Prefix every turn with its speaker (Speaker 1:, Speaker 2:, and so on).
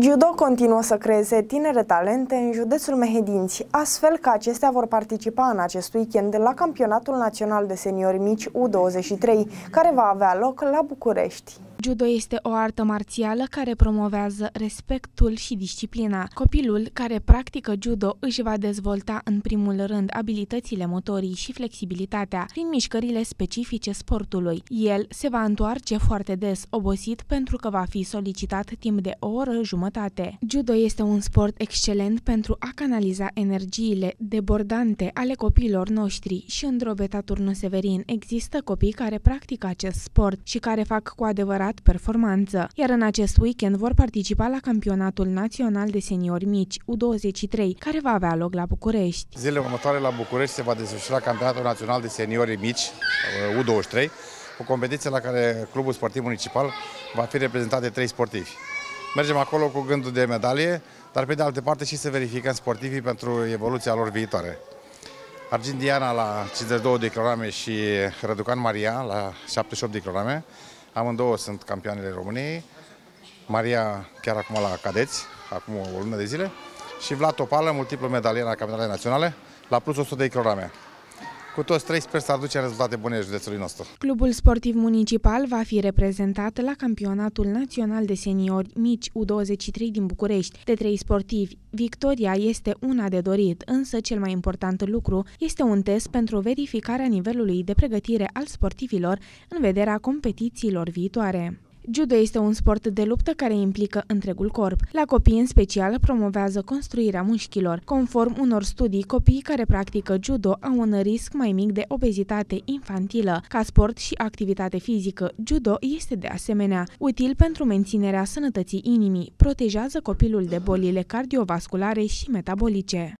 Speaker 1: Judo continuă să creeze tinere talente în județul Mehedinți, astfel că acestea vor participa în acest weekend la Campionatul Național de Seniori Mici U23, care va avea loc la București.
Speaker 2: Judo este o artă marțială care promovează respectul și disciplina. Copilul care practică judo își va dezvolta în primul rând abilitățile motorii și flexibilitatea prin mișcările specifice sportului. El se va întoarce foarte des obosit pentru că va fi solicitat timp de o oră jumătate. Judo este un sport excelent pentru a canaliza energiile debordante ale copiilor noștri și în drobeta Turnă Severin există copii care practică acest sport și care fac cu adevărat adevărat performanță, iar în acest weekend vor participa la campionatul național de seniori mici U23, care va avea loc la București.
Speaker 3: Zilele următoare la București se va desfășura campionatul național de seniori mici U23, o competiție la care Clubul Sportiv Municipal va fi reprezentat de trei sportivi. Mergem acolo cu gândul de medalie, dar pe de altă parte și să verificăm sportivii pentru evoluția lor viitoare. Argint Diana la 52 de kilograme și Răducan Maria la 78 de kilograme Amândouă sunt campioanele României. Maria chiar acum la cadeți, acum o lună de zile. Și Vlad Topală, multiplu medalier la campionatele naționale, la plus 100 de kilograme. Cu toți trei sper să aducem rezultate bune județului nostru.
Speaker 2: Clubul sportiv municipal va fi reprezentat la campionatul național de seniori mici U23 din București de trei sportivi. Victoria este una de dorit, însă cel mai important lucru este un test pentru verificarea nivelului de pregătire al sportivilor în vederea competițiilor viitoare. Judo este un sport de luptă care implică întregul corp. La copii în special promovează construirea mușchilor. Conform unor studii, copiii care practică judo au un risc mai mic de obezitate infantilă. Ca sport și activitate fizică, judo este de asemenea util pentru menținerea sănătății inimii, protejează copilul de bolile cardiovasculare și metabolice.